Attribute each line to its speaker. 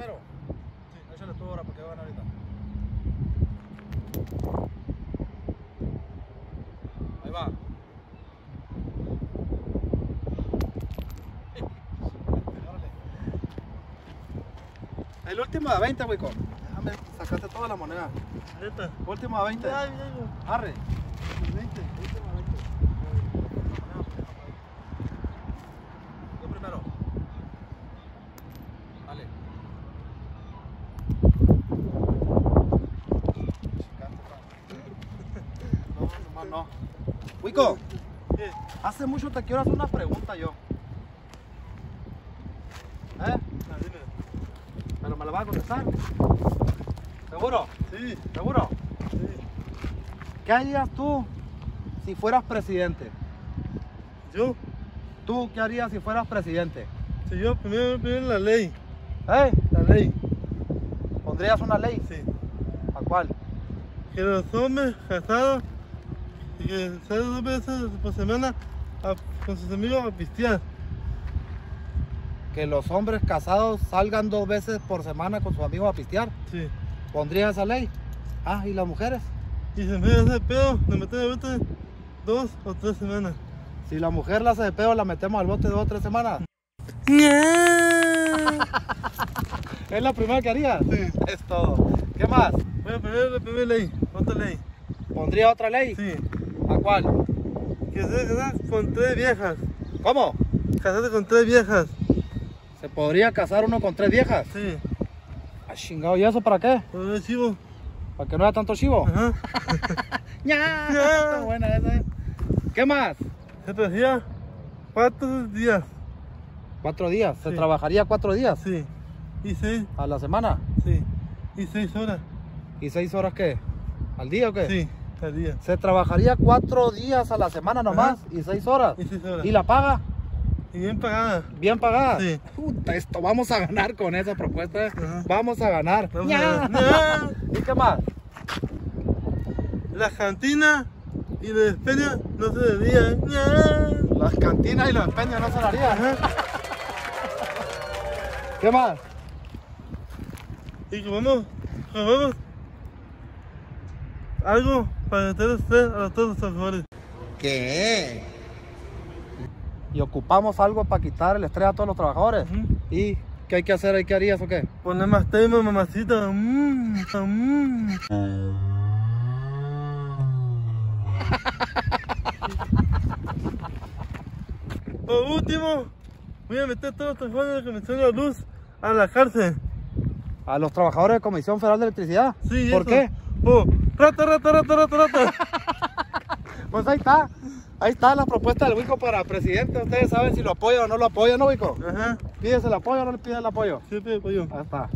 Speaker 1: primero? Sí. Échale tú ahora porque va a ganar ahorita. Ahí va. El último de 20, Wico. Déjame, sacaste toda la moneda. Último de 20.
Speaker 2: Ay, ay,
Speaker 1: Arre.
Speaker 2: ay. 20.
Speaker 1: Último de 20. Yo primero. Dale. No, nomás no. Wico, hace mucho te quiero hacer una pregunta yo. ¿Eh?
Speaker 2: Ah, dime.
Speaker 1: ¿Pero me la vas a contestar? ¿Seguro?
Speaker 2: Sí,
Speaker 1: ¿Seguro?
Speaker 2: sí.
Speaker 1: ¿Qué harías tú si fueras presidente?
Speaker 2: Yo,
Speaker 1: ¿Tú qué harías si fueras presidente?
Speaker 2: si yo primero, primero la ley.
Speaker 1: ¿Eh?
Speaker 2: La ley.
Speaker 1: ¿Pondrías una ley?
Speaker 2: Sí.
Speaker 1: ¿A cuál?
Speaker 2: Que los hombres casados y que salen dos veces por semana a- con sus amigos a pistear.
Speaker 1: Que los hombres casados salgan dos veces por semana con sus amigos a pistear.
Speaker 2: Sí.
Speaker 1: ¿Pondrías esa ley? Ah, ¿y las mujeres?
Speaker 2: Y se me hace pedo, le meten vuelta dos o tres semanas.
Speaker 1: Si la mujer la hace de pedo, la metemos al bote dos o tres semanas. ¿Es la primera que harías?
Speaker 2: Sí.
Speaker 1: Es todo. ¿Qué más?
Speaker 2: Voy a poner la primera ley, otra ley.
Speaker 1: ¿Pondría otra ley?
Speaker 2: Sí.
Speaker 1: ¿A cuál?
Speaker 2: Que se casar con tres viejas.
Speaker 1: ¿Cómo?
Speaker 2: Casarte con tres viejas.
Speaker 1: ¿Se podría casar uno con tres viejas?
Speaker 2: Sí.
Speaker 1: Ah, chingado, ¿y eso para qué?
Speaker 2: Por el chivo.
Speaker 1: ¿Para que no haya tanto chivo?
Speaker 2: Ajá.
Speaker 1: ¡Ya! Está buena esa, ¿eh? ¿Qué más?
Speaker 2: Se trajía cuatro días.
Speaker 1: Cuatro días. ¿Se
Speaker 2: Sí.
Speaker 1: trabajaría cuatro días
Speaker 2: Sí. Y seis.
Speaker 1: a la semana?
Speaker 2: Sí. Y seis horas.
Speaker 1: ¿Y seis horas qué? ¿Al día o qué?
Speaker 2: Sí. Al día.
Speaker 1: Se trabajaría cuatro días a la semana nomás y seis horas.
Speaker 2: Y seis horas.
Speaker 1: ¿Y la paga?
Speaker 2: Y bien pagada.
Speaker 1: Bien pagada.
Speaker 2: Sí.
Speaker 1: Puta, esto vamos a ganar con esa propuesta. ¿eh?
Speaker 2: Ajá.
Speaker 1: Vamos a ganar.
Speaker 2: Vamos a.
Speaker 1: ¿Y qué más?
Speaker 2: La cantina y la despeña no se debían.
Speaker 1: Las cantinas y los empeños no se. ¿eh? ¿Qué más?
Speaker 2: Y que vamos, que vamos. Algo para meter usted a todos los trabajadores.
Speaker 1: ¿Qué? Y ocupamos algo para quitar el estrés a todos los trabajadores. ¿Y qué hay que hacer? ¿Y qué harías o qué?
Speaker 2: Poner más tema, mamacita. Mm, mm. Por último, voy a meter a todos los trabajadores de la Comisión de la Luz a la cárcel.
Speaker 1: A los trabajadores de Comisión Federal de Electricidad.
Speaker 2: Sí,
Speaker 1: ¿Por
Speaker 2: eso.
Speaker 1: qué?
Speaker 2: Por rata, rata, rata, rata, rata.
Speaker 1: Pues ahí está. Ahí está la propuesta del Wico para presidente. Ustedes saben si lo apoyan o no lo apoyan, ¿no, Wico?
Speaker 2: Ajá,
Speaker 1: ¿Pides el apoyo o no le pides el apoyo?
Speaker 2: siempre apoyo.
Speaker 1: Ahí está.